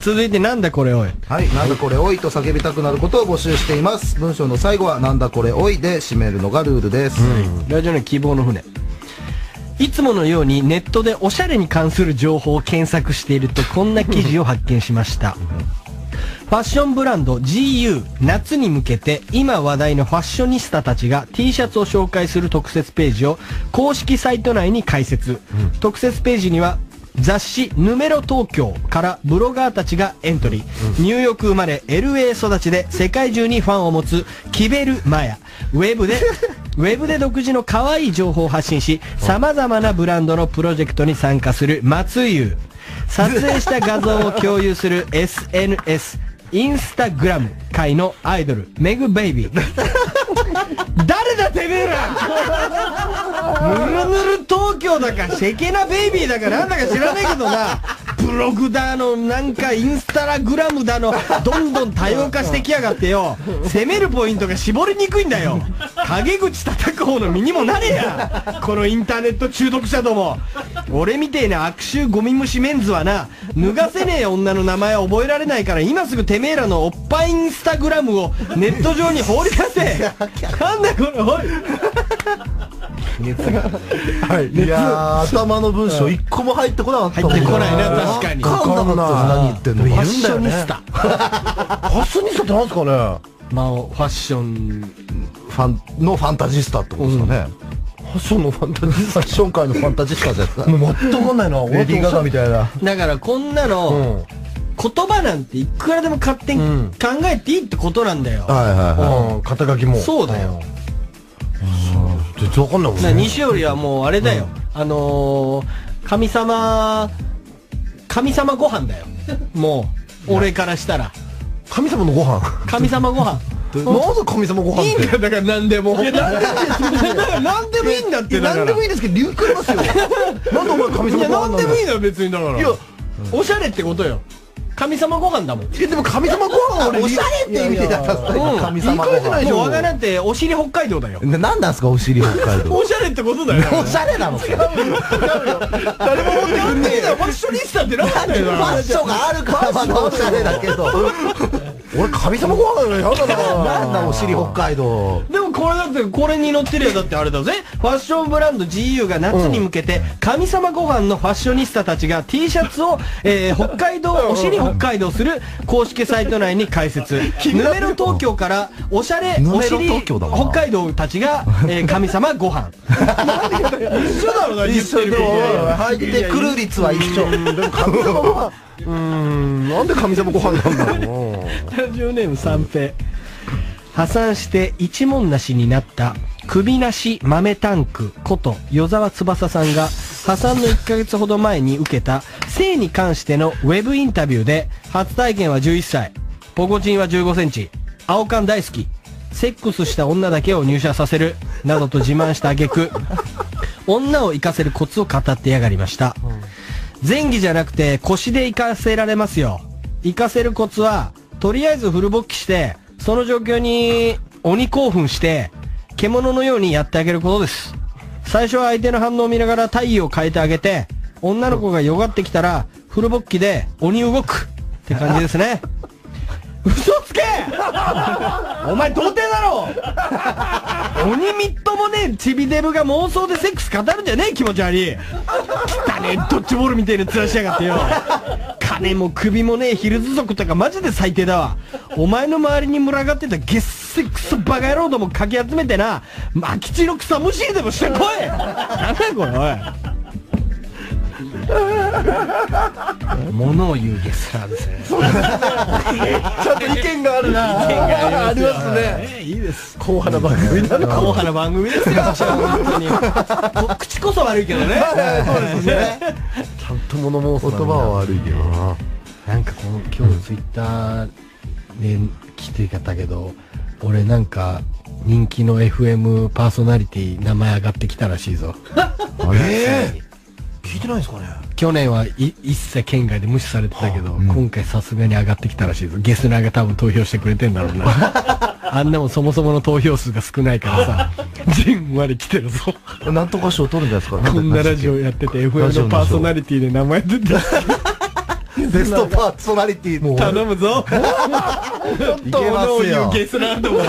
続いてなんだこれおい。はい、なんだこれおいと叫びたくなることを募集しています。文章の最後はなんだこれおいで締めるのがルールです。ラジオの希望の船。いつものようにネットでおしゃれに関する情報を検索しているとこんな記事を発見しました。ファッションブランド GU 夏に向けて今話題のファッショニスタたちが T シャツを紹介する特設ページを公式サイト内に開設。特設ページには雑誌ヌメロ東京からブロガーたちがエントリー。ニューヨーク生まれ LA 育ちで世界中にファンを持つキベル・マヤ。ウェブで、ウェブで独自の可愛い情報を発信し、様々なブランドのプロジェクトに参加する松優。撮影した画像を共有する SNS、インスタグラム界のアイドル、メグベイビー。誰だてめえらぬるぬる東京だか、シェケナベイビーだかなんだか知らないけどな、ブログだの、なんかインスタグラムだの、どんどん多様化してきやがってよ、攻めるポイントが絞りにくいんだよ。陰口叩く方の身にもなれや。このインターネット中毒者ども。俺みてえな悪臭ゴミ虫メンズはな、脱がせねえ女の名前は覚えられないから、今すぐてめえらのおっぱいインスタグラムをネット上に放り出せ。なんだこれ、おい。はい。いやー、頭の文章一個も入ってこなかった入ってこないな確かにわかんなかった何言ってんのファッショニスタ。ファッショニスタってなんですかねまあ、ファッション、ファンのファンタジスタってことですかね。ファッションのファンタジスファッション界のファンタジスタですかタ。もう全くわかんないな。レディー・ガガみたいな。だからこんなの、うん。言葉なんていくらでも勝手にうん考えていいってことなんだよ。はいはいはうん。肩書きも。そうだよ。うん。全然わかんないもんね。西織はもうあれだよ。あのー、神様、神様ご飯だよ。もう、俺からしたら。神様のご飯。神様ご飯。なぜ神様ご飯いいんだよ、だから何でも。何でもいいんだって。何でもいいですけど、理由くれますよ。なんでお前神様ご飯なんでもいいのよ、別にだから。いや、おしゃれってことよ。神様ご飯だもん。え、でも神様ご飯は俺、おしゃれって意味でだった神様ご飯。ないでしょ我がなんてお尻北海道だよ。ななんなんすか、お尻北海道。おしゃれってことだよ。おしゃれなのか。誰も持ってくんねえよ。ファッショニスタってなんだよファッションがあるからまだおしゃれだけど。俺神様ご飯やだな。なんだ、お尻北海道。でもこれだってこれに載ってるやだってあれだぜ。ファッションブランド GU が夏に向けて神様ご飯のファッショニスタたちが T シャツを、えー北海道お尻北海道する公式サイト内に開設 ヌメロ東京からおしゃれお尻東京だな北海道たちが、えー神様ご飯。一緒だろな言ってること。入ってくる率は一緒。でも神様ご飯。うん。なんで神様ご飯なんだろう。な。ラジオネーム三平。破産して一文なしになった首なし豆タンクこと与沢翼さんが破産の1ヶ月ほど前に受けた性に関してのウェブインタビューで初体験は11歳。ポコチンは15センチ。青缶大好き。セックスした女だけを入社させる。などと自慢した挙句女を活かせるコツを語ってやがりました、前儀じゃなくて腰で行かせられますよ。行かせるコツは、とりあえずフル勃起して、その状況に鬼興奮して、獣のようにやってあげることです。最初は相手の反応を見ながら体位を変えてあげて、女の子がよがってきたら、フル勃起で鬼動くって感じですね。嘘つけ！お前童貞だろ！鬼みっともねえチビデブが妄想でセックス語るんじゃねえ！気持ち悪い。汚ねえドッジボールみたいな面しやがってよ。金も首もねえヒルズ族とかマジで最低だわ。お前の周りに群がってたゲッセクソバカ野郎どもかき集めてな。マキチの草むしりでもしてこい！なんだよこれおい。物を言うゲスラーですねちゃんと意見があるな。ありますね。ねいいです硬派な番組だな。硬派な番組ですよ私は本当にこ口こそ悪いけどねそうですね。ちゃんと物申す言葉は悪いけど。なんかこの今日ツイッターで来てたけど俺なんか人気の FM パーソナリティ名前上がってきたらしいぞええ聞いてないんですかね？去年はい一切県外で無視されてたけど、今回さすがに上がってきたらしいぞ。ゲスナーが多分投票してくれてんだろうな。あんなもんそもそもの投票数が少ないからさじんわり来てるぞ。なんとか賞取るんじゃないですか？こんなラジオやってて FM のパーソナリティで名前出てベ ストパーソナリティ。も頼むぞ。いけますよゲスランドも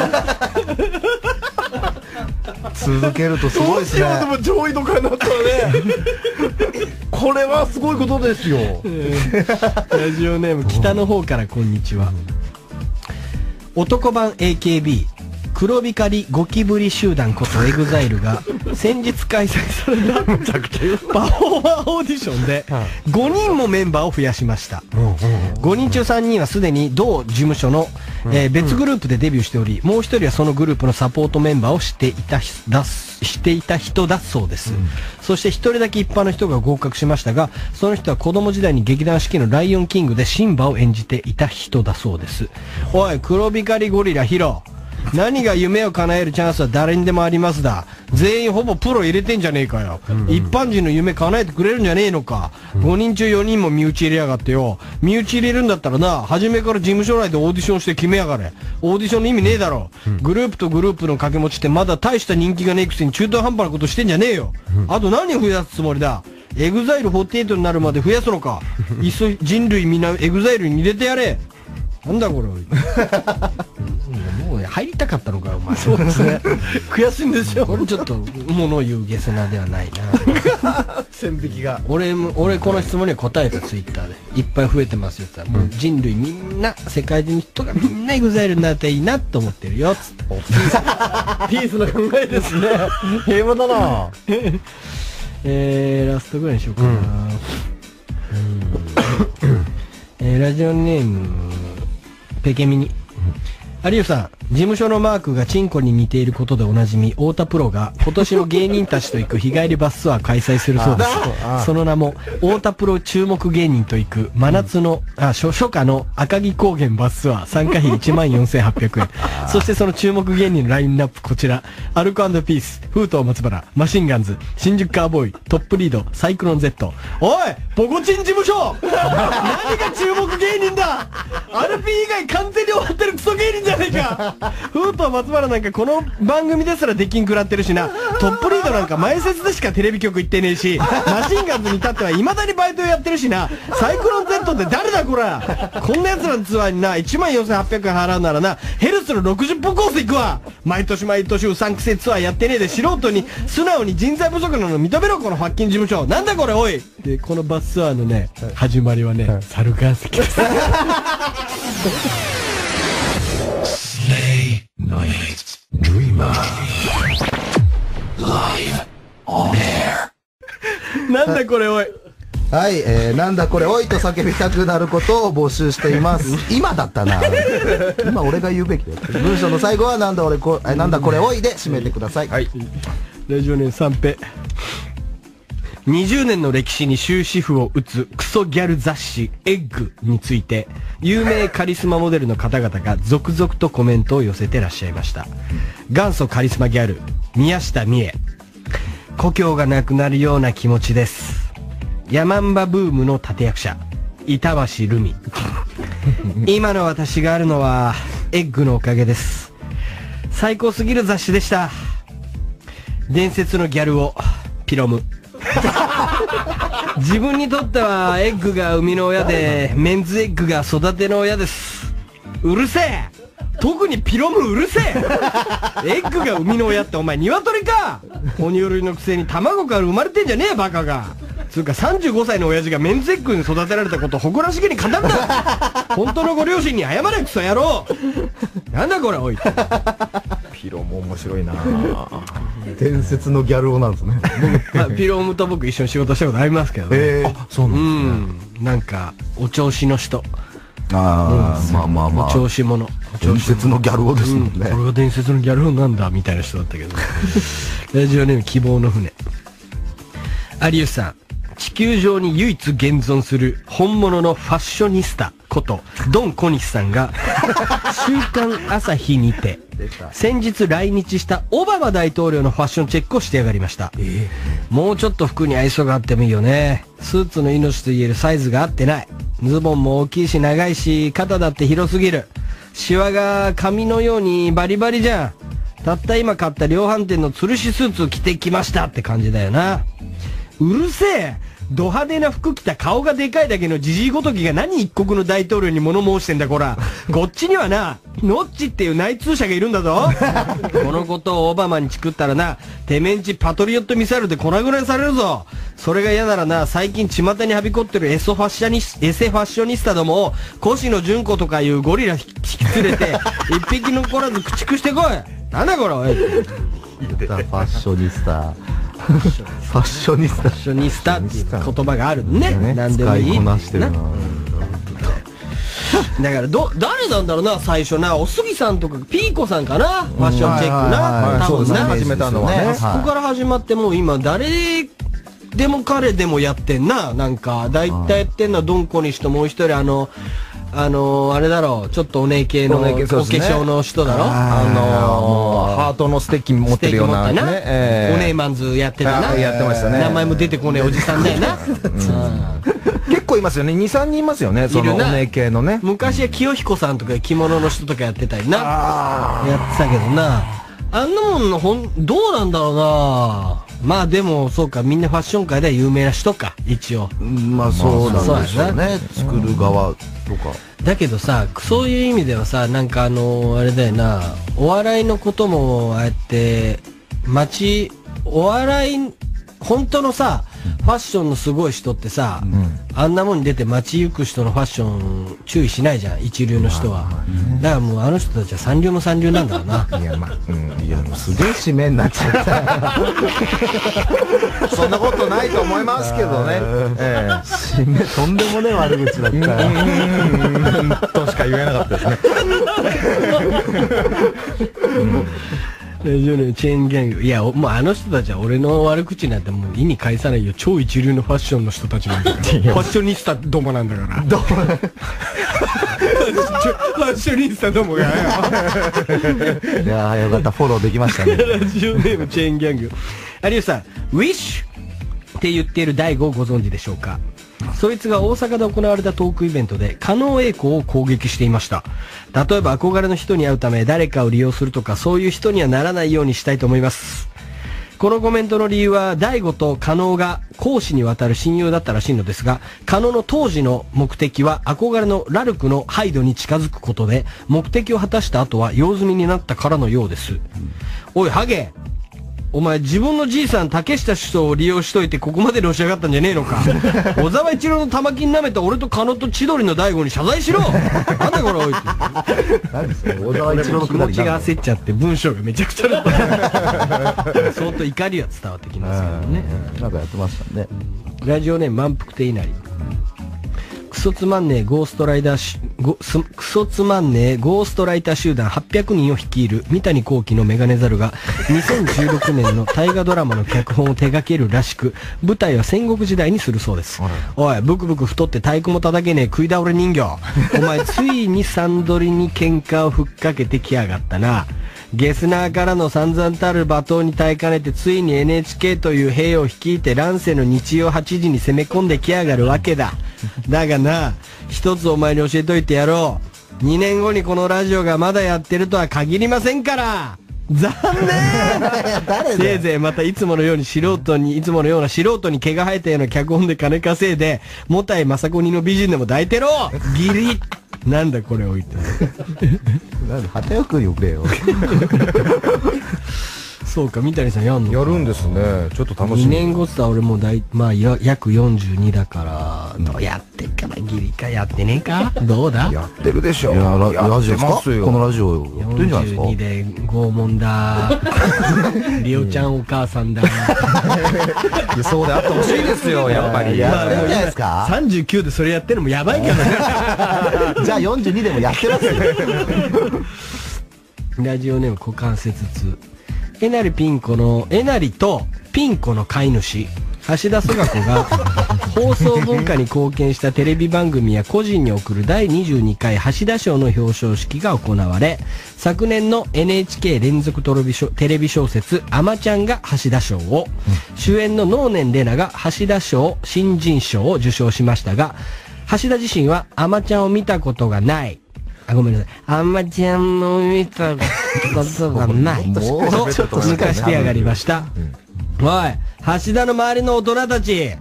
続けるとすごいですね。どうしようでも上位とかになったらね。これはすごいことですよ。ラジオネーム北の方からこんにちは、男版 AKB 黒光りゴキブリ集団ことエグザイルが先日開催されたパフォーマーオーディションで5人もメンバーを増やしました。5人中3人はすでに同事務所の、えー別グループでデビューしておりもう1人はそのグループのサポートメンバーをしていたひだすしていた人だそうです、そして1人だけ一般の人が合格しましたがその人は子供時代に劇団四季の「ライオンキング」でシンバを演じていた人だそうです。おい黒光りゴリラヒロ何が夢を叶えるチャンスは誰にでもありますだ。全員ほぼプロ入れてんじゃねえかよ、一般人の夢叶えてくれるんじゃねえのか、5人中4人も身内入れやがってよ。身内入れるんだったらな初めから事務所内でオーディションして決めやがれ。オーディションの意味ねえだろ、グループとグループの掛け持ちってまだ大した人気がねえくせに中途半端なことしてんじゃねえよ、あと何を増やすつもりだ？エグザイル48になるまで増やすのか。いっそ人類みんなエグザイルに入れてやれ。なんだこれ入りたかったのかお前。そうですね。悔しいんですよ。これちょっと物を言うゲスナではないな。線引きが。俺も俺この質問には答えたツイッターで。いっぱい増えてますよってもう人類みんな世界中の人がみんなエグザイルになっていいなと思ってるよつって。ピースな考えですね。平和だな。えー、ラストぐらいにしようかな、うん。えーラジオネームペケミニ有吉さん事務所のマークがチンコに似ていることでおなじみ太田プロが今年の芸人たちと行く日帰りバスツアー開催するそうです。その名も太田プロ注目芸人と行く真夏の、あ初初夏の赤城高原バスツアー。参加費1万4800円。そしてその注目芸人のラインナップこちら。アルコ&ピース風藤松原マシンガンズ新宿カウボーイトップリードサイクロン Z おいポコチン事務所！何が注目芸人だ！アルピー以外完全に終わってるクソ芸人じゃねえか風藤松原なんかこの番組ですら出禁食らってるしな。トップリードなんか前説でしかテレビ局行ってねえしマシンガンズに至ってはいまだにバイトやってるしな。サイクロン Z って誰だこら。こんな奴らのツアーにな1万4800円払うならなヘルスの60分コース行くわ。毎年毎年うさんくせえツアーやってねえで素人に素直に人材不足なの認めろこのポコチン事務所。なんだこれおい。でこのバスツアーのね始まりはね猿岩石です Slay Night Dreamer. Live on air. なんだこれおいはい、えー、なんだこれ、おいと叫びたくなることを募集しています。今だったな。今俺が言うべきだよ。文章の最後は、なんだ俺こ、えなんだこれ、おいで締めてください。はい。ラジオネーム三平20年の歴史に終止符を打つクソギャル雑誌エッグについて有名カリスマモデルの方々が続々とコメントを寄せてらっしゃいました。元祖カリスマギャル宮下美恵。故郷がなくなるような気持ちです。ヤマンバブームの立役者板橋ルミ今の私があるのはエッグのおかげです。最高すぎる雑誌でした。伝説のギャルをピロム。自分にとってはエッグが生みの親でメンズエッグが育ての親です。うるせえ。特にピロムうるせえ。エッグが生みの親ってお前鶏か。哺乳類のくせに卵から生まれてんじゃねえバカが。つうか35歳の親父がメンズエッグに育てられたことを誇らしげに語るな。本当のご両親に謝れクソ野郎。なんだこれおいピロも面白いな 伝説のギャル男なんですね。ま あピロムと僕一緒に仕事したことありますけどね、えー、そうなうんん、なんか、お調子の人。ああ、まあまあまおあ。調子者。伝説のギャル男ですもんね。これが伝説のギャルなんだ、みたいな人だったけど。ラジオネーム希望の船。有吉さん、地球上に唯一現存する本物のファッショニスタこと、ドン小西さんが、週刊朝日にて、先日来日したオバマ大統領のファッションチェックをしてやがりました。もうちょっと服に愛想があってもいいよね。スーツの命と言えるサイズが合ってない。ズボンも大きいし長いし、肩だって広すぎる。シワが紙のようにバリバリじゃん。たった今買った量販店の吊るしスーツを着てきましたって感じだよな。うるせえド派手な服着た顔がでかいだけのジジイごときが何一国の大統領に物申してんだこら。こっちにはな、ノッチっていう内通者がいるんだぞ。このことをオバマにチクったらな、てめんちパトリオットミサイルで粉々にされるぞ。それが嫌ならな、最近巷にはびこってるエソファッショニス、エセファッショニスタどもを、越野純子とかいうゴリラ引き連れて、一匹残らず駆逐してこい。なんだこれ、おい。ファッショニスタ。ファッショニスタファ。ッショニスタっていう言葉があるのね。ね何でもいいなしてるな。だから、ど、誰なんだろうな、最初な。おすぎさんとか、ピーコさんかな、ファッションチェックな。多分な。始めたのはねはいそこから始まってもう今、誰でも彼でもやってんな。なんか、大体やってんのはドンコにしともう一人、あの、あの、あれだろう、ちょっとお姉系の、お化粧の人だろ？あのー、ハートのステッキ持ってるような、ね。えーお姉マンズやってたな。あやってましたね名前も出てこねえおじさんだよな。結構いますよね。2、3人いますよね。そのお姉系のね。昔は清彦さんとか着物の人とかやってたりな。やってたけどな。あんなもんのほん、どうなんだろうな。まあでも、そうか、みんなファッション界では有名な人か、一応。まあそうなんでしょうそうね。作る側とか。だけどさ、そういう意味ではさ、なんかあのあれだよな、お笑いのことも、ああやって、街、お笑い、本当のさ、ファッションのすごい人ってさ、あんなもんに出て街行く人のファッション注意しないじゃん、一流の人は。だからもうあの人たちは三流の三流なんだろうな。いや、まあ、うん、いや、もうすげえ締めになっちゃった。そんなことないと思いますけどね。ええ締めとんでもねえ悪口だったよ。うんとしか言えなかったですね。ラジオネームチェーンギャング。いや、おもうあの人たちは俺の悪口なんてもう意に介さないよ。超一流のファッションの人たちなんだから。ファッショニスタどもなんだから。ど ファッショニスタどもがよ。いやーよかった。フォローできましたね。ラジオネームチェーンギャング。有吉さん、ウィッシュって言っている大悟をご存知でしょうか？そいつが大阪で行われたトークイベントで、加納栄子を攻撃していました。例えば憧れの人に会うため誰かを利用するとか、そういう人にはならないようにしたいと思います。このコメントの理由は、大悟と加納が講師にわたる親友だったらしいのですが、加納の当時の目的は憧れのラルクのハイドに近づくことで、目的を果たした後は用済みになったからのようです。おい、ハゲお前自分のじいさん竹下首相を利用しといてここまでのし上がったんじゃねえのか。小沢一郎の玉金舐めた俺と加納と千鳥の大悟に謝罪しろ。なんだこれおい何で。すか小沢一郎の気持ちが焦っちゃって文章がめちゃくちゃだった。相当怒りは伝わってきますけどね。なんかやってましたね。ラジオネーム満腹亭稲荷クソつまんねえゴーストライダーしクソつまんねえゴーストライター集団800人を率いる三谷幸喜のメガネザルが 2016年の大河ドラマの脚本を手掛けるらしく舞台は戦国時代にするそうです。おいブクブク太って太鼓も叩けねえ食い倒れ人形。お前ついにサンドリに喧嘩をふっかけてきやがったなゲスナーからの散々たる罵倒に耐えかねてついに NHK という兵を率いて乱世の日曜8時に攻め込んできやがるわけだ。だがな一つお前に教えといてやろう。2年後にこのラジオがまだやってるとは限りませんから。残念 せいぜいまたいつものように素人に、いつものような素人に毛が生えたような脚本で金稼いで、もたいまさこにの美人でも抱いてろギリなんだこれ置いて。なんで、旗よくに送れよ。そうか、三谷さんやんのやるんですね。ちょっと楽し2み。年後っつったら俺もうだい、まあ、や約42だから、どうやってっかな、ギリかやってねえか？どうだ？やってるでしょ。いや、ラやラジオこのラジオやってんじゃないですか？42で拷問だ。リオちゃんお母さんだ。いやそうであってほしいですよ、やっぱり。やってんじゃないですか？39でそれやってるのもやばいからね。じゃあ42でもやってますよ。ラジオネーム股関節痛。えなりピン子の、えなりとピン子の飼い主、橋田壽賀子が、放送文化に貢献したテレビ番組や個人に贈る第22回橋田賞の表彰式が行われ、昨年の NHK 連続テレビ小テレビ小説、あまちゃんが橋田賞を、主演の能年玲奈が橋田賞新人賞を受賞しましたが、橋田自身はあまちゃんを見たことがない。あ、ごめんなさい。あんまちゃんの見たことがない。と、抜かしてやがりました。おい、橋田の周りの大人たち、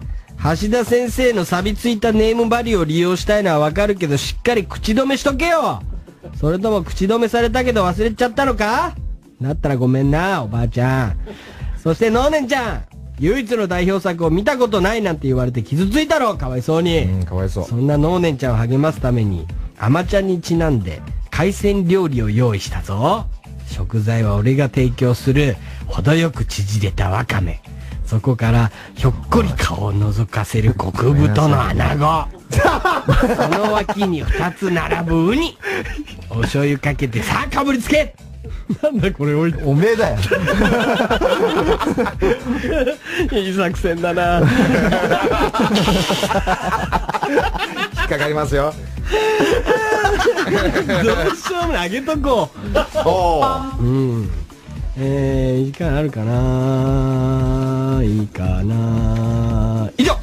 橋田先生の錆びついたネームバリューを利用したいのはわかるけど、しっかり口止めしとけよそれとも口止めされたけど忘れちゃったのか？だったらごめんな、おばあちゃん。そして、のーねんちゃん唯一の代表作を見たことないなんて言われて傷ついたろかわいそうに。うん、かわいそう。そんなのーねんちゃんを励ますために、アマちゃんにちなんで、海鮮料理を用意したぞ。食材は俺が提供する、程よく縮れたわかめ。そこから、ひょっこり顔を覗かせる極太の穴子。その脇に二つ並ぶウニ。お醤油かけて、さあかぶりつけなんだこれおい、おめえだよ。いい作戦だな。かかりますよ。どうしようもない。あげとこう。おうん。えー、時間あるかないいかな以上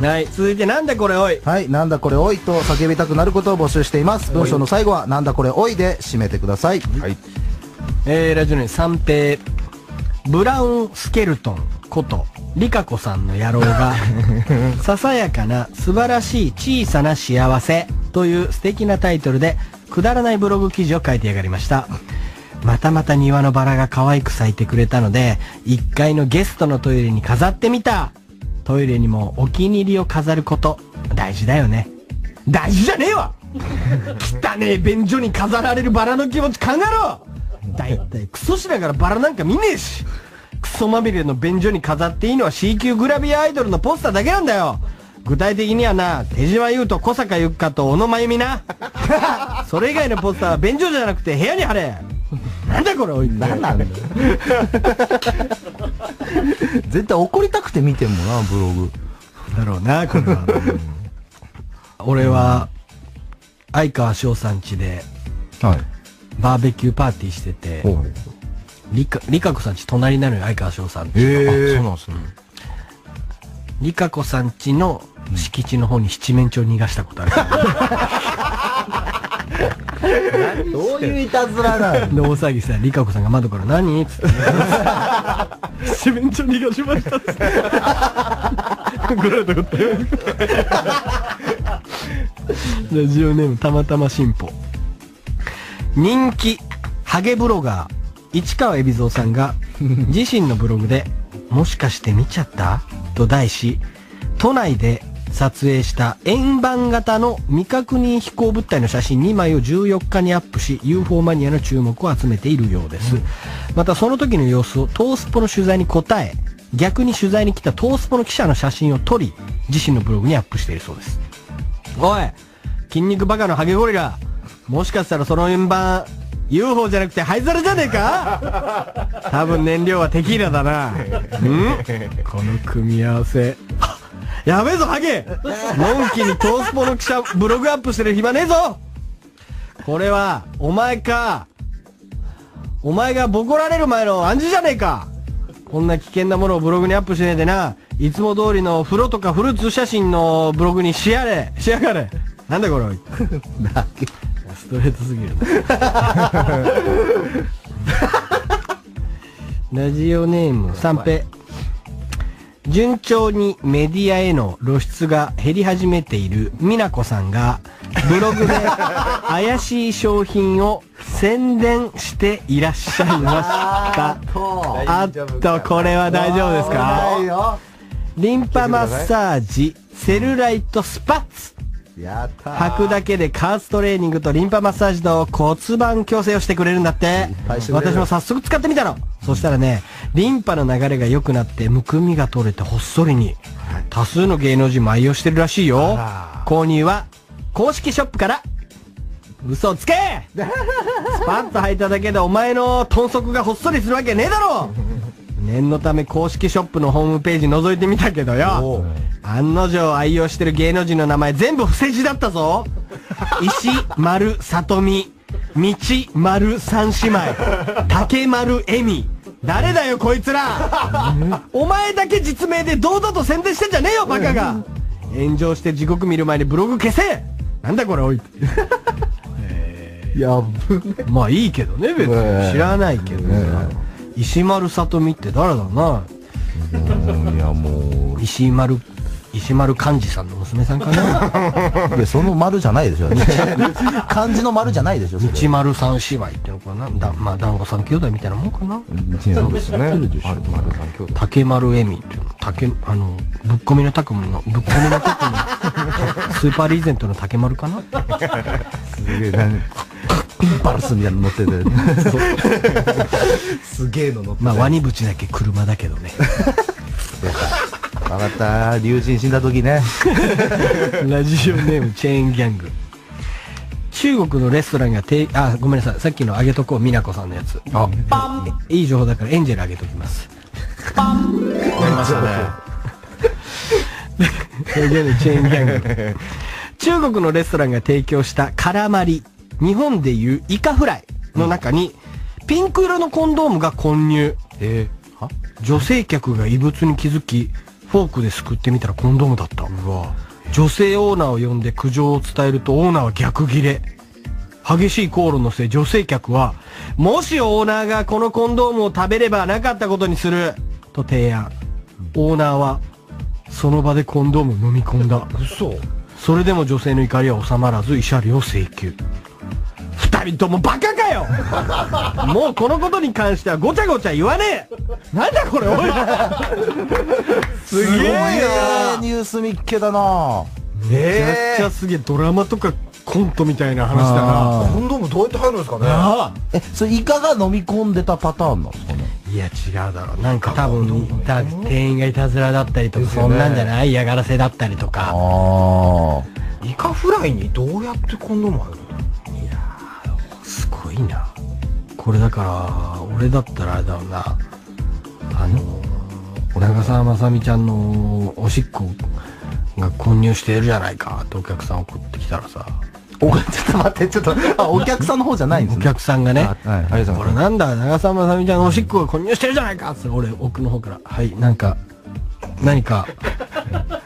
はい、続いてなんだこれおい。はい、なんだこれおいと叫びたくなることを募集しています。文章の最後は、なんだこれおいで締めてください。はい。えー、ラジオネーム三平。ブラウンスケルトンこと、リカコさんの野郎が、ささやかな素晴らしい小さな幸せという素敵なタイトルで、くだらないブログ記事を書いてやがりました。またまた庭のバラが可愛く咲いてくれたので、1階のゲストのトイレに飾ってみた。トイレにもお気に入りを飾ること、大事だよね。大事じゃねえわ 汚ねえ便所に飾られるバラの気持ち考えろだいたいクソしながらバラなんか見ねえしクソまみれの便所に飾っていいのは C 級グラビアアイドルのポスターだけなんだよ具体的にはな、手島優と小坂ゆっかと小野真由美な。それ以外のポスターは便所じゃなくて部屋に貼れなんだこれおい。なんなんだよ。絶対怒りたくて見てんもんな、ブログ。だろうな、これは。俺は、相川翔さん家ではい。バーベキューパーティーしてて、ほう。リカ、リカコさんち隣なのよ、相川翔さんち。ええ。そうなんですね。リカコさんちの敷地の方に七面鳥逃がしたことある。どういういたずらなので、大騒ぎしたら、リカコさんが窓から何？っつって。七面鳥逃がしましたっつって。ぐらいとったよ。ラジオネームたまたま進歩。人気、ハゲブロガー、市川海老蔵さんが、自身のブログで、もしかして見ちゃった？と題し、都内で撮影した円盤型の未確認飛行物体の写真2枚を14日にアップし、UFO マニアの注目を集めているようです。またその時の様子をトースポの取材に答え、逆に取材に来たトースポの記者の写真を撮り、自身のブログにアップしているそうです。おい筋肉バカのハゲゴリラもしかしたらその円盤 UFO じゃなくて灰皿じゃねえか？多分燃料はテキーラだな。ん？この組み合わせ。あ やべえぞハゲ！のんきにトースポの記者ブログアップしてる暇ねえぞ！これは、お前か。お前がボコられる前の暗示じゃねえか！こんな危険なものをブログにアップしねえでな、いつも通りの風呂とかフルーツ写真のブログにしやれ。しやがれ。なんだこれトレートすぎるな。ラジオネーム三平。順調にメディアへの露出が減り始めている美奈子さんがブログで 怪しい商品を宣伝していらっしゃいました。あっとこれは大丈夫ですか？リンパマッサージセルライトスパッツやったー。履くだけで加圧トレーニングとリンパマッサージと骨盤矯正をしてくれるんだって。私も早速使ってみたの。そしたらねリンパの流れが良くなってむくみが取れてほっそりに。多数の芸能人も愛用してるらしいよ。購入は公式ショップから。嘘つけ。スパッと履いただけでお前の豚足がほっそりするわけねえだろ念のため公式ショップのホームページ覗いてみたけどよ。案の定愛用してる芸能人の名前全部不正字だったぞ。石丸里美道丸三姉妹竹丸恵美。誰だよこいつら。お前だけ実名で堂々と宣伝してんじゃねえよバカが。炎上して地獄見る前にブログ消せ。なんだこれおい。やぶねまあいいけどね別に。知らないけどさ石丸里美って誰だな。うんいや、もう、石丸石丸幹二さんの娘さんかな。いや、その丸じゃないでしょ。漢字の丸じゃないでしょ。道丸さん姉妹っていうのかな。だまあ団子さん兄弟みたいなもんかな。そうですね。竹丸恵美っていうの竹あのぶっ込みのタクのぶっ込みのタクの スーパーリーゼントの竹丸かな。すげえ、ンパルスみたいなの乗ってて。すげえの乗ってまあワニブチだけ車だけどね。わかった。竜神死んだ時ね。ラジオネームチェーンギャング。中国のレストランがてあごめんなさい。さっきのあげとこう美奈子さんのやつ。あ、いい情報だからエンジェルあげときます。パン。やりましたねチェーンギャング。中国のレストランが提供したカラマリ日本でいうイカフライの中に、ピンク色のコンドームが混入。えー、は？女性客が異物に気づきフォークですくってみたらコンドームだった。うわ。女性オーナーを呼んで苦情を伝えるとオーナーは逆ギレ。激しい口論の末女性客はもしオーナーがこのコンドームを食べればなかったことにすると提案。オーナーはその場でコンドームを飲み込んだ。嘘。それでも女性の怒りは収まらず慰謝料を請求二人ともバカかよ。もうこのことに関してはごちゃごちゃ言わねえ。なんだこれおい。すげえすごいねなニュースミッケだな。めちゃくちゃすげえドラマとかコントみたいな話だな。あコンドームどうやって入るんですかね。あ。え、それイカが飲み込んでたパターンなんですかねいや違うだろう。なんか多分た店員がいたずらだったりとかそんなんじゃない嫌がらせだったりとか。あイカフライにどうやってコンドーム入るの？すごいな。これだから俺だったらあれだろうな。あの長澤まさみちゃんのおしっこが混入しているじゃないかってお客さん送ってきたらさ。お、ちょっと待って、ちょっと、あ、お客さんの方じゃないんですおね。客さんがね。あはい、ありがとうございまこれなんだ長澤まさみちゃんのおしっこが混入してるじゃないかっつって俺奥の方から「はいなんか何か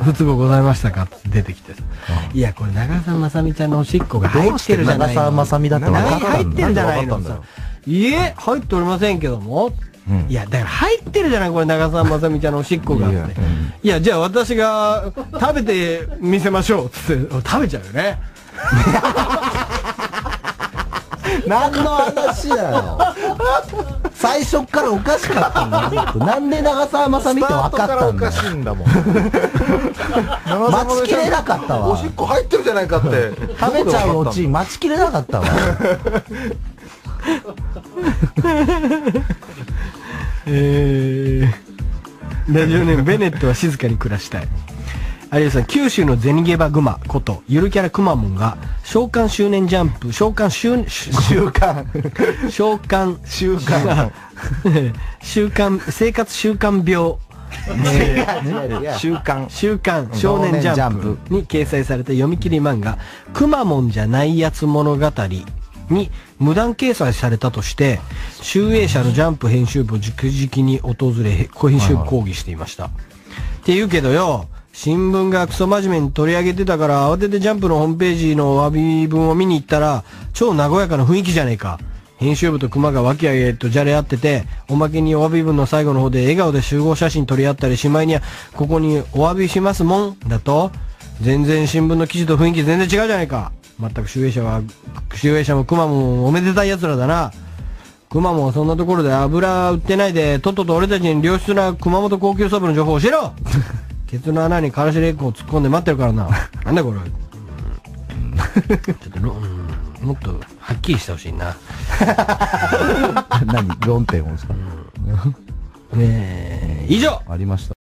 不都合ございましたか?」って出てきてさ「いやこれ長澤まさみちゃんのおしっこがす。入っどうしててるじゃない長澤まさみだって分か何った入ってんじゃないでわかいえ入っておりませんけども、うん。いやだから入ってるじゃないこれ長澤まさみちゃんのおしっこがって。いやいやじゃあ私が食べてみせましょうっつって食べちゃうよね。何の話だよ。最初っからおかしかったんだずっと。なんで長澤まさみって分かったんだよ。しいんだもん 待ちきれなかったわおしっこ入ってるじゃないかって食べちゃうオチ 待ちきれなかったわ。えー、ラジオネームベネットは静かに暮らしたい有吉さん九州のゼニゲバグマことゆるキャラくまモンが召喚周年ジャンプ召喚周習慣。召喚。習慣習慣生活習慣病。習慣週刊少年ジャンプに掲載された読み切り漫画「くまモンじゃないやつ物語」に無断掲載されたとして集英社のジャンプ編集部を直々に訪れ編集部抗議していました、って言うけどよ新聞がクソ真面目に取り上げてたから慌ててジャンプのホームページのお詫び文を見に行ったら超和やかな雰囲気じゃねえか編集部と熊が和気あいあいとじゃれ合ってて、おまけにお詫び文の最後の方で笑顔で集合写真撮り合ったり、しまいには、ここにお詫びしますもん、だと、全然新聞の記事と雰囲気全然違うじゃないか。全く集英社は、集英社も熊もおめでたい奴らだな。熊もそんなところで油売ってないで、とっとと俺たちに良質な熊本高級サブの情報を教えろケツの穴にからしれっこを突っ込んで待ってるからな。なんだこれ。うん。ちょっとろ、うん。もっとはっきりしてほしいな。何？論点をですか？ねえ、以上。ありました。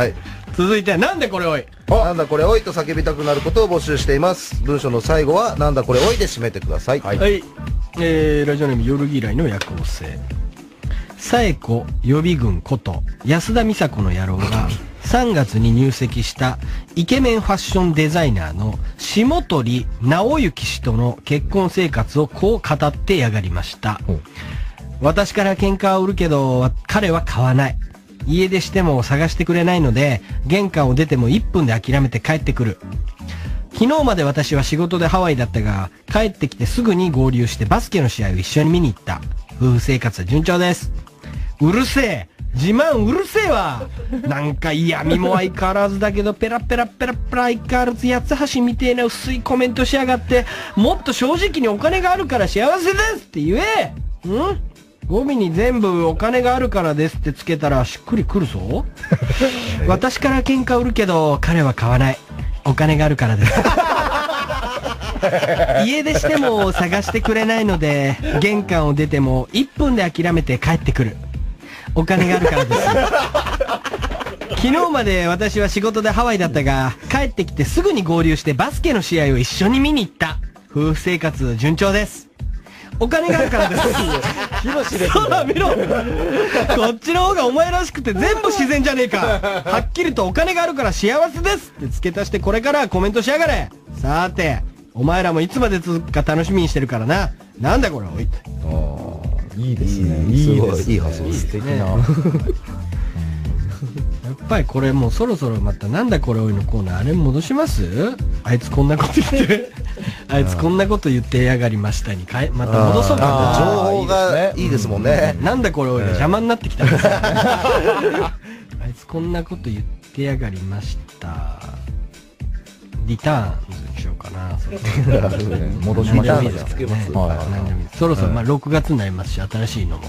はい。続いて、なんでこれおい？なんだこれおいと叫びたくなることを募集しています。文章の最後はなんだこれおいで締めてください。はい。はい。えー、ラジオネーム夜嫌いの夜行性。佐恵子予備軍こと安田美沙子の野郎が3月に入籍したイケメンファッションデザイナーの下鳥直之氏との結婚生活をこう語ってやがりました。私から喧嘩は売るけど彼は買わない。家出しても探してくれないので玄関を出ても1分で諦めて帰ってくる。昨日まで私は仕事でハワイだったが、帰ってきてすぐに合流してバスケの試合を一緒に見に行った。夫婦生活は順調です。うるせえ自慢うるせえわなんか嫌味も相変わらずだけど、ペラペラペラペラ相変わらず八つ橋みてえな薄いコメントしやがって、もっと正直にお金があるから幸せですって言えん？語尾に全部お金があるからですってつけたらしっくりくるぞ 私から喧嘩売るけど、彼は買わない。お金があるからです。家出しても探してくれないので、玄関を出ても1分で諦めて帰ってくる。お金があるからです。昨日まで私は仕事でハワイだったが、帰ってきてすぐに合流してバスケの試合を一緒に見に行った。夫婦生活順調です。お金があるからです。そうだ、見ろこっちの方がお前らしくて全部自然じゃねえかはっきりとお金があるから幸せですって付け足してこれからコメントしやがれさて、お前らもいつまで続くか楽しみにしてるからな。なんだこれ、おい。いいですね。いいですね。いい発想です素敵な。やっぱりこれもうそろそろまたなんだこれおいのコーナーあれ戻します？あいつこんなこと言って、あいつこんなこと言ってやがりましたに変え、また戻そう情か報がいいですもんね。な。なんだこれおいの邪魔になってきたんですよあいつこんなこと言ってやがりました。リターンズかな。戻しましょう。そろそろまあ6月になりますし、新しいのも。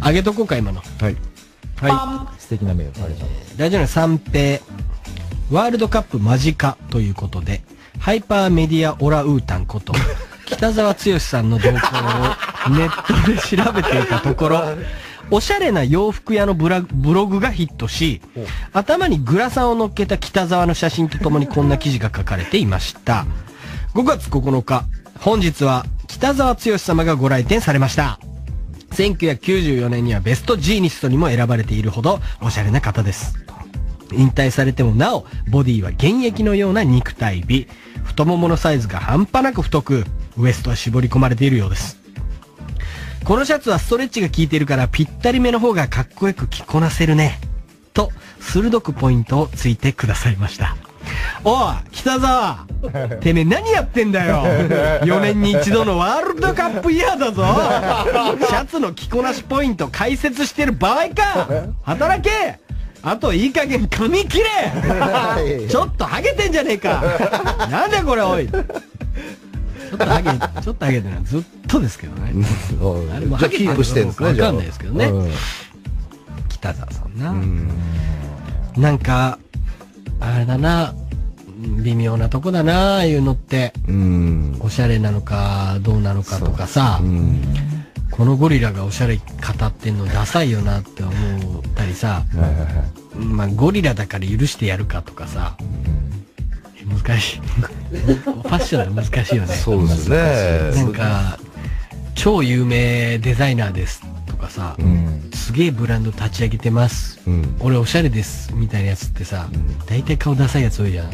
あげとこうか、今の。はい。は素敵なメールありがとうございます。い。ラジオの三平。ワールドカップ間近ということで、ハイパーメディアオラウータンこと、北沢剛さんの動向をネットで調べていたところ、おしゃれな洋服屋のブラブログがヒットし、頭にグラサンを乗っけた北沢の写真とともにこんな記事が書かれていました。5月9日、本日は北沢剛様がご来店されました。1994年にはベストジーニストにも選ばれているほどおしゃれな方です。引退されてもなお、ボディは現役のような肉体美。太もものサイズが半端なく太く、ウエストは絞り込まれているようです。このシャツはストレッチが効いているからぴったりめの方がかっこよく着こなせるね。と、鋭くポイントをついてくださいました。おい、北沢。てめえ何やってんだよ !4 年に一度のワールドカップイヤーだぞ。シャツの着こなしポイント解説してる場合か。働け。あといい加減髪切れ。ちょっとハゲてんじゃねえか。なんだこれおい。ちょっとハゲ、ちょっとハゲてるのはずっとですけどね。あれもキープしてんですね。わかんないですけどね。うん北沢さんな。なんか、あれだな、微妙なとこだな、ああいうのって。うん。おしゃれなのか、どうなのかとかさ、このゴリラがおしゃれ語ってんのダサいよなって思ったりさ、まあゴリラだから許してやるかとかさ、難しい。ファッションは難しいよね。そうですね。なんか、超有名デザイナーですとかさ、すげえブランド立ち上げてます。うん俺おしゃれですみたいなやつってさ、大体顔ダサいやつ多いじゃん。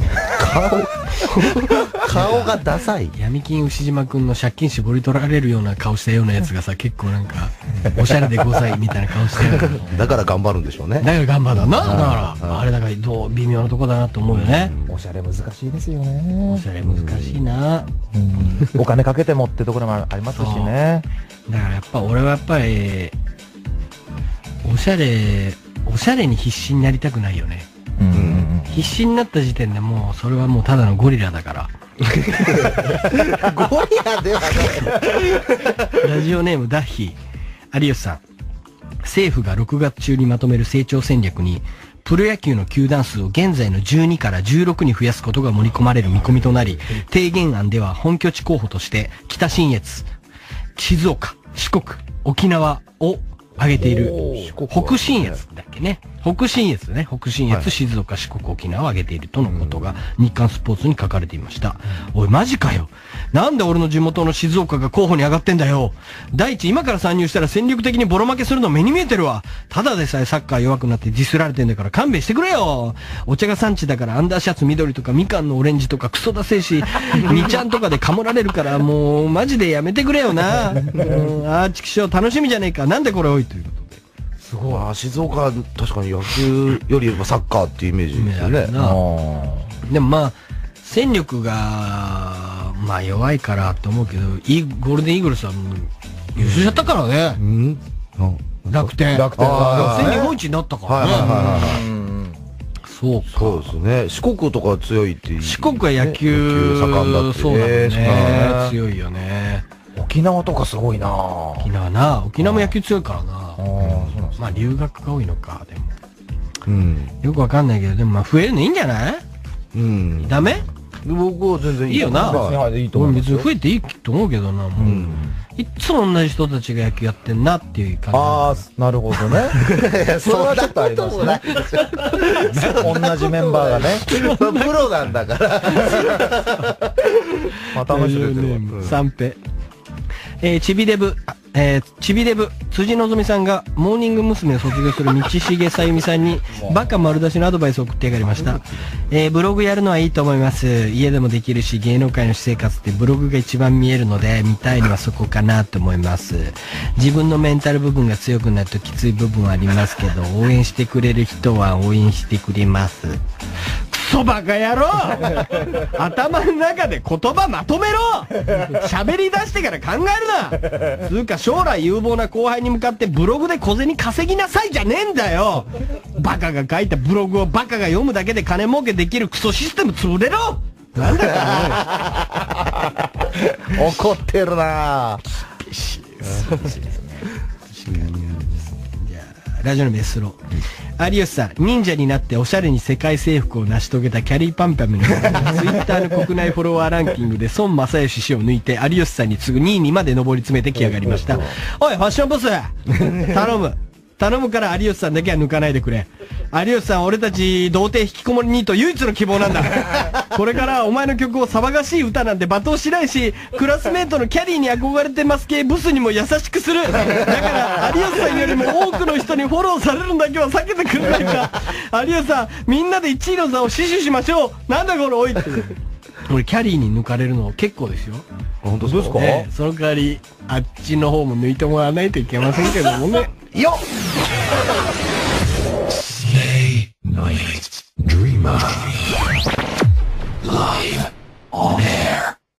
顔？がダサい。闇金牛島くんの借金絞り取られるような顔したようなやつがさ、結構なんか、おしゃれで5歳みたいな顔してるの。だから頑張るんでしょうね。だから頑張だな。だから、あれだからどう微妙なとこだなと思うよね。おしゃれ難しいですよおねし。ゃれ難しいな。お金かけてもってところもありますしね。だからやっぱ俺はやっぱり、おしゃれ、おしゃれに必死になりたくないよね。必死になった時点でもうそれはもうただのゴリラだから。ゴリラではない。ラジオネームダッヒー。有吉さん。政府が6月中にまとめる成長戦略に、プロ野球の球団数を現在の12から16に増やすことが盛り込まれる見込みとなり、提言案では本拠地候補として、北信越、静岡、四国、沖縄を挙げている。北信越だっけね。北信越ね。北信越、静岡、四国、沖縄を挙げているとのことが日刊スポーツに書かれていました。おい、マジかよ。なんで俺の地元の静岡が候補に上がってんだよ。第一、今から参入したら戦力的にボロ負けするの目に見えてるわ。ただでさえサッカー弱くなってディスられてんだから勘弁してくれよ。お茶が産地だからアンダーシャツ緑とかみかんのオレンジとかクソだせえし、2ちゃんとかでかもられるからもうマジでやめてくれよな。うん、あーチキショー楽しみじゃねえか。なんでこれ多いということで。すごい。あ静岡は確かに野球よりはサッカーっていうイメージですよね。なでもまあ、戦力が、まあ弱いからと思うけど、イーゴールデンイーグルスはもう優勝しちゃったからね。うんあ楽天。楽天日本一になったからね。はいはいはいはい。そうか。そうですね。四国とか強いっていう。四国は野球、盛んだって。そうだえーね。強いよね。沖縄とかすごいなぁ。沖縄な。沖縄も野球強いからな。まあ留学が多いのか、でも。うん。よくわかんないけど、でもまあ増えるのいいんじゃない？うん。ダメ？僕は全然いい。いいよな別にはいいいと思俺いますよ。別に増えていいと思うけどな、もう。いっつも同じ人たちが野球やってんなっていう感じ。ああ、なるほどね。それはちょっとありますね。同じメンバーがね。プロなんだから。またあの人出てるわ。三平。えー、ちびデブ、あえー、ちびデブ、辻希美さんが、モーニング娘。を卒業する道重さゆみさんに、バカ丸出しのアドバイスを送ってやがりました。えー、ブログやるのはいいと思います。家でもできるし、芸能界の私生活ってブログが一番見えるので、見たいのはそこかなと思います。自分のメンタル部分が強くなるときつい部分はありますけど、応援してくれる人は応援してくれます。クソバカ野郎。頭の中で言葉まとめろ。喋り出してから考えるな。つうか将来有望な後輩に向かってブログで小銭稼ぎなさいじゃねえんだよ。バカが書いたブログをバカが読むだけで金儲けできるクソシステム潰れろ。なんだか 怒ってるな ラジオのメスロ有吉さん忍者になっておしゃれに世界征服を成し遂げたキャリーパンパムのツイッターの国内フォロワーランキングで孫正義氏を抜いて有吉さんに次ぐ2位にまで上り詰めてきやがりました。おいファッションボス頼む。頼むから有吉さんだけは抜かないでくれ有吉さん俺たち童貞引きこもりニート唯一の希望なんだ。これからお前の曲を騒がしい歌なんて罵倒しないしクラスメートのキャリーに憧れてます系ブスにも優しくする。だから有吉さんよりも多くの人にフォローされるのだけは避けてくれないか。有吉さんみんなで1位の座を死守しましょう。なんだこれおいって。俺キャリーに抜かれるの結構ですよ。本当ですか？ねその代わりあっちの方も抜いてもらわないといけませんけどもね。よっ Night Dreamer. Live on air.